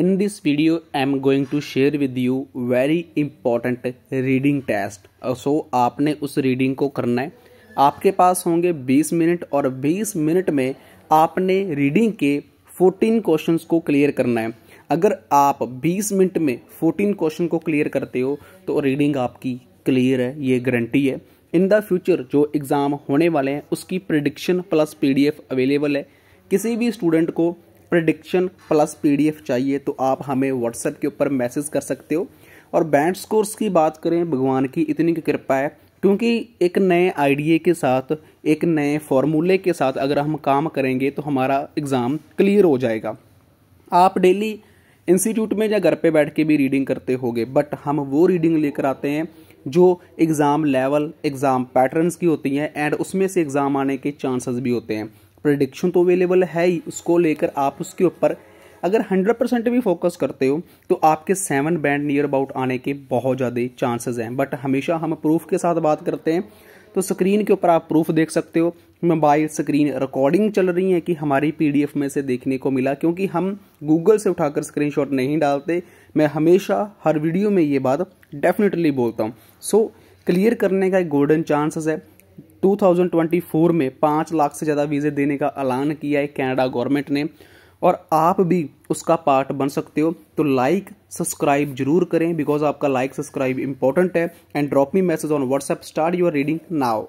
in this video i am going to share with you very important reading test. So so, आपने उस reading को करना है। आपके पास होंगे 20 मिनट और 20 मिनट में आपने रीडिंग के 14 क्वेश्चंस को क्लियर करना है। अगर आप 20 मिनट में 14 क्वेश्चन को क्लियर करते हो तो रीडिंग आपकी क्लियर है ये गारंटी है। इन द फ्यूचर जो एग्ज़ाम होने वाले हैं उसकी प्रिडिक्शन प्लस पीडीएफ अवेलेबल है। किसी भी स्टूडेंट को प्रडिक्शन प्लस पीडीएफ चाहिए तो आप हमें व्हाट्सएप के ऊपर मैसेज कर सकते हो। और बैंड स्कोर्स की बात करें, भगवान की इतनी की कृपा है, क्योंकि एक नए आइडिए के साथ, एक नए फॉर्मूले के साथ अगर हम काम करेंगे तो हमारा एग्ज़ाम क्लियर हो जाएगा। आप डेली इंस्टीट्यूट में या घर पे बैठ के भी रीडिंग करते होगे बट हम वो रीडिंग लेकर आते हैं, जो एग्ज़ाम लेवल एग्ज़ाम पैटर्न्स की होती हैं एंड उसमें से एग्ज़ाम आने के चांसेस भी होते हैं। प्रडिक्शन तो अवेलेबल है ही, उसको लेकर आप उसके ऊपर अगर 100 परसेंट भी फोकस करते हो तो आपके सेवन बैंड नियर अबाउट आने के बहुत ज़्यादा चांसेस हैं। बट हमेशा हम प्रूफ के साथ बात करते हैं तो स्क्रीन के ऊपर आप प्रूफ देख सकते हो। मोबाइल स्क्रीन रिकॉर्डिंग चल रही है कि हमारी पीडीएफ में से देखने को मिला, क्योंकि हम गूगल से उठाकर स्क्रीनशॉट नहीं डालते। मैं हमेशा हर वीडियो में ये बात डेफिनेटली बोलता हूँ। सो क्लियर करने का एक गोल्डन चांसेस है। 2024 में पाँच लाख से ज़्यादा वीज़े देने का ऐलान किया है कनाडा गवर्नमेंट ने। और आप भी उसका पार्ट बन सकते हो। तो लाइक सब्सक्राइब ज़रूर करें बिकॉज़ आपका लाइक सब्सक्राइब इंपॉर्टेंट है। And drop me message on WhatsApp start your reading now